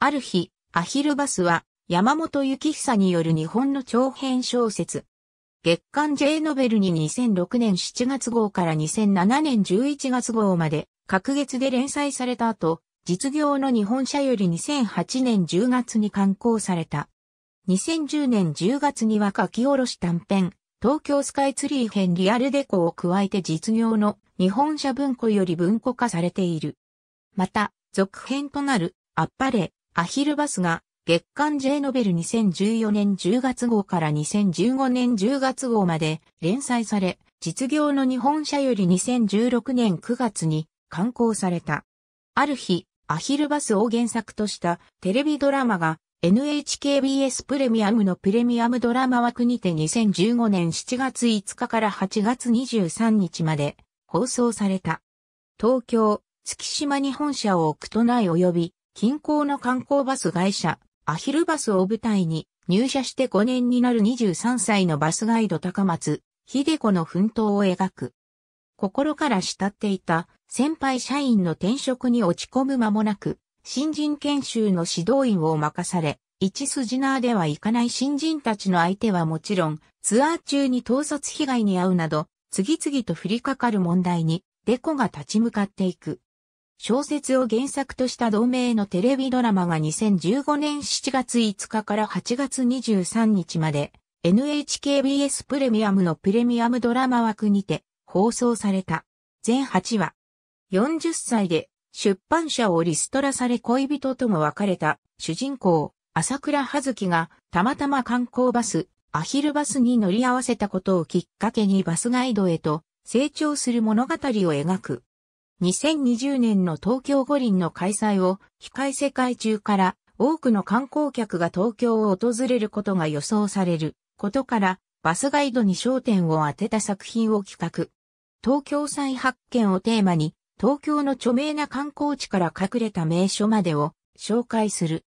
ある日、アヒルバスは山本幸久による日本の長編小説。月刊 J ノベルに2006年7月号から2007年11月号まで各月で連載された後、実業の日本社より2008年10月に刊行された。2010年10月には書き下ろし短編、東京スカイツリー編リアルデコを加えて実業の日本社文庫より文庫化されている。また、続編となる、アッパレ、アヒルバスが、月刊 J ノベル2014年10月号から2015年10月号まで連載され、実業の日本社より2016年9月に刊行された。ある日、アヒルバスを原作としたテレビドラマが NHKBS プレミアムのプレミアムドラマ枠にて2015年7月5日から8月23日まで放送された。東京、月島に本社を置く都内及び近郊の観光バス会社、アヒルバスを舞台に入社して5年になる23歳のバスガイド高松、秀子の奮闘を描く。心から慕っていた先輩社員の転職に落ち込む間もなく、新人研修の指導員を任され、一筋縄ではいかない新人たちの相手はもちろん、ツアー中に盗撮被害に遭うなど、次々と降りかかる問題に、デコが立ち向かっていく。小説を原作とした同名のテレビドラマが2015年7月5日から8月23日まで NHKBS プレミアムのプレミアムドラマ枠にて放送された。全8話。40歳で出版社をリストラされ恋人とも別れた主人公、朝倉葉月がたまたま観光バス、アヒルバスに乗り合わせたことをきっかけにバスガイドへと成長する物語を描く。2020年の東京五輪の開催を控え世界中から多くの観光客が東京を訪れることが予想されることからバスガイドに焦点を当てた作品を企画。東京再発見をテーマに東京の著名な観光地から隠れた名所までを紹介する。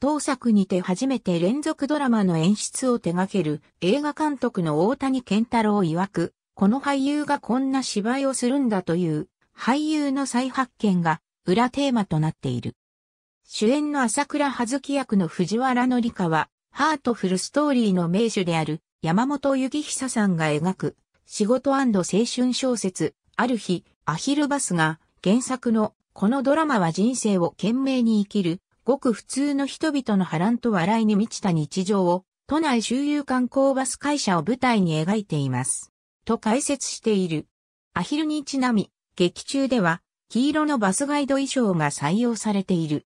当作にて初めて連続ドラマの演出を手掛ける映画監督の大谷健太郎曰く、この俳優がこんな芝居をするんだという俳優の再発見が裏テーマとなっている。主演の朝倉葉月役の藤原紀香は、ハートフルストーリーの名手である山本幸久さんが描く仕事青春小説、ある日、アヒルバスが原作のこのドラマは人生を懸命に生きるごく普通の人々の波乱と笑いに満ちた日常を都内周遊観光バス会社を舞台に描いています。と解説している。アヒルにちなみ、劇中では黄色のバスガイド衣装が採用されている。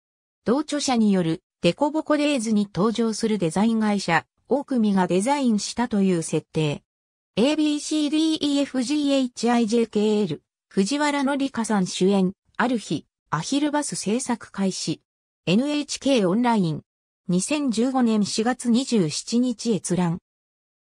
同著者によるデコボコデーズに登場するデザイン会社、大組がデザインしたという設定。ABCDEFGHIJKL 藤原紀香さん主演、ある日、アヒルバス制作開始。NHK オンライン。2015年4月27日閲覧。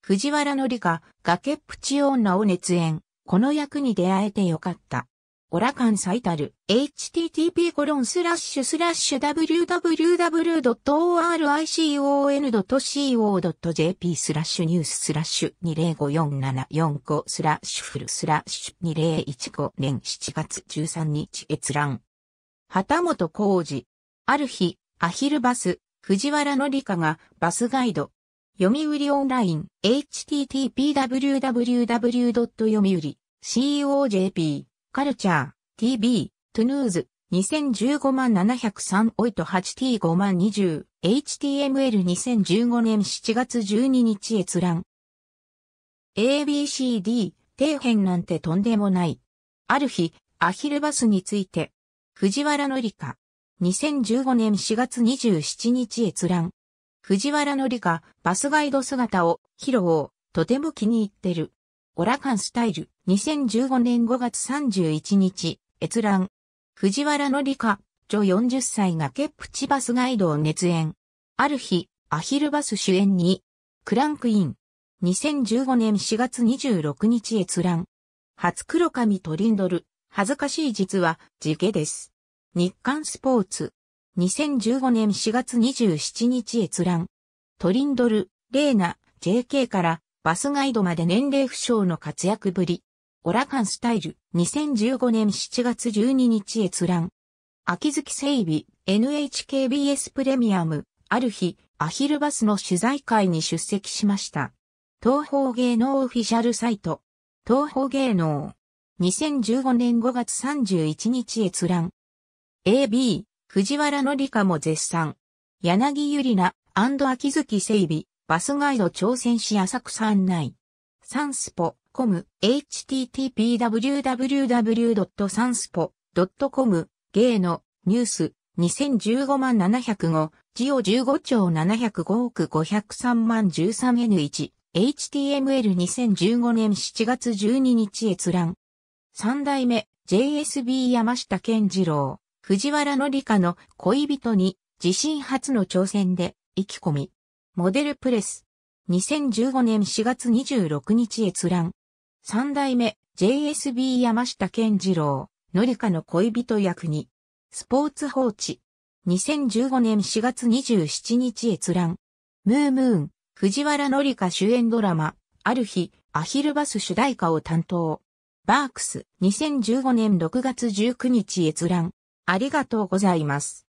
藤原紀香、崖っぷち女を熱演。この役に出会えてよかった。オリコンスタイル http コロンスラッシュスラッシュ www.oricon.co.jp スラッシュニューススラッシュ205475スラッシュフルスラッシュ2015年7月13日閲覧。旗本浩二。ある日、アヒルバス、藤原紀香がバスガイド。読売オンライン http www. 読売 cojp カルチャー、TV、トゥヌーズ、2015万703オイト 8T5 万20、HTML2015 年7月12日閲覧。ABCD、底辺なんてとんでもない。ある日、アヒルバスについて、藤原紀香。2015年4月27日閲覧。藤原紀香、バスガイド姿を、披露、とても気に入ってる。オラカンスタイル、2015年5月31日、閲覧。藤原紀香、女40歳がケプチバスガイドを熱演。ある日、アヒルバス主演に、クランクイン。2015年4月26日閲覧。初黒髪トリンドル。恥ずかしい実は、地毛です。日刊スポーツ。2015年4月27日閲覧。トリンドル、レーナ、JK からバスガイドまで年齢不詳の活躍ぶり。オラカンスタイル、2015年7月12日閲覧。秋月整備、NHKBS プレミアム、ある日、アヒルバスの取材会に出席しました。東方芸能オフィシャルサイト、東方芸能。2015年5月31日閲覧。AB、藤原紀香も絶賛。柳ゆりな、秋月整備、バスガイド挑戦し浅草案内。サンスポ、コム、http www.sanspo.com、芸の、ニュース、2015万705、ジオ15兆705億503万 13N1、HTML2015 年7月12日閲覧。三代目、JSB 山下健次郎、藤原紀香の恋人に、自身初の挑戦で、意気込み。モデルプレス。2015年4月26日閲覧。三代目 JSB 山下健次郎、のりかの恋人役に。スポーツ放置。2015年4月27日閲覧。ムームーン、藤原紀香主演ドラマ、ある日、アヒルバス主題歌を担当。バークス、2015年6月19日閲覧。ありがとうございます。